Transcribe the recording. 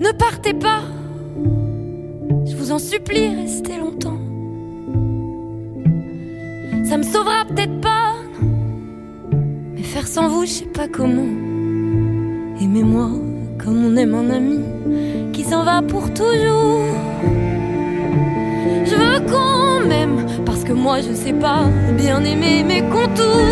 Ne partez pas, je vous en supplie, restez longtemps. Ça me sauvera peut-être pas, mais faire sans vous, je sais pas comment. Aimez-moi comme on aime un ami qui s'en va pour toujours. Je veux qu'on m'aime parce que moi je sais pas bien aimer mes contours.